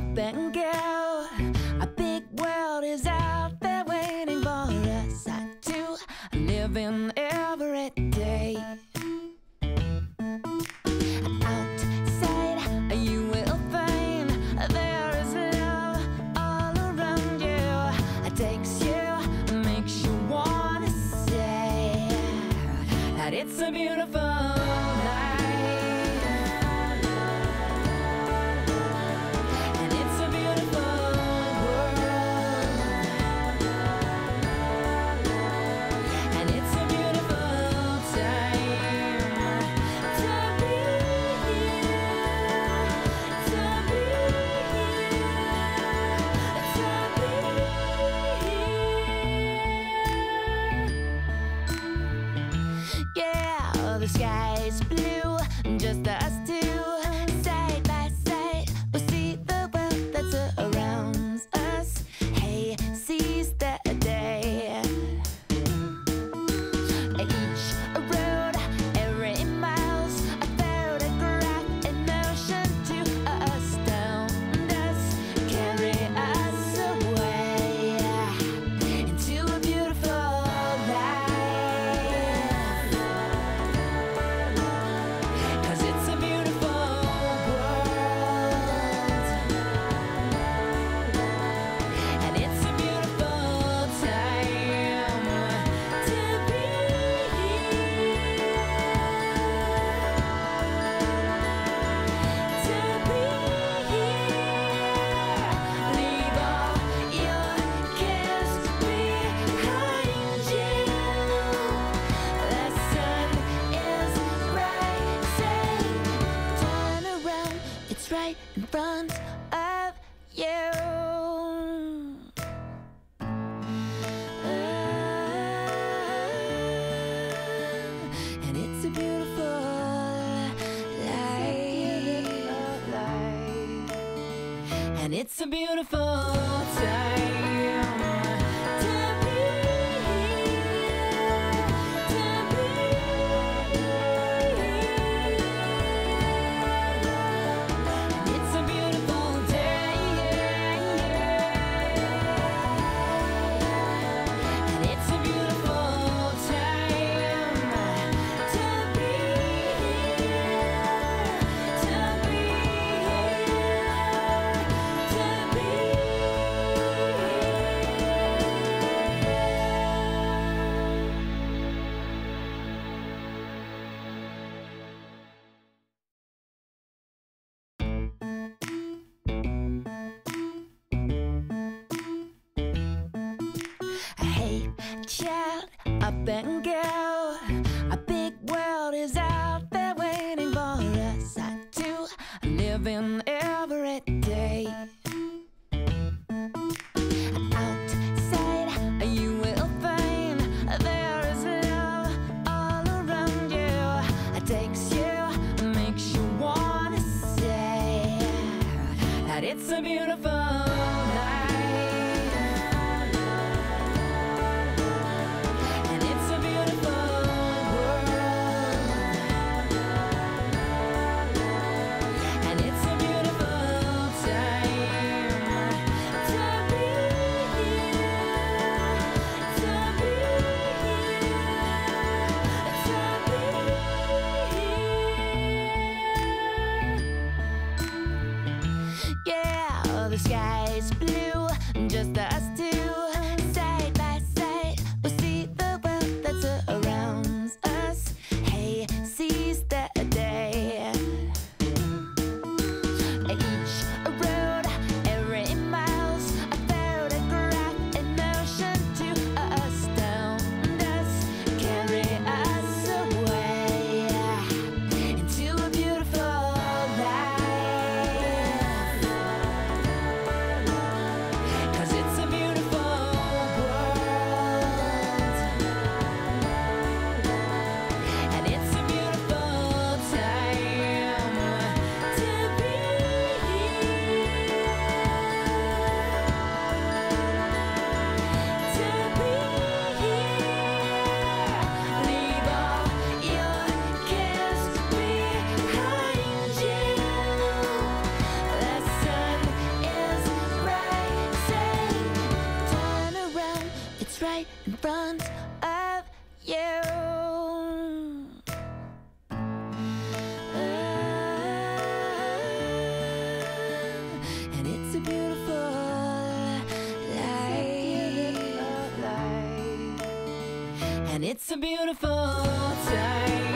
up and go. A big world is out there waiting for us to live in every day. Outside, you will find there is love all around you. It takes you, makes you wanna say that it's a beautiful Sky's blue, it's a beautiful time and go. A big world is out there waiting for us to live in every day. Outside, you will find there is love all around you. It takes you, makes you wanna say that it's a beautiful sky's blue. It's a beautiful time.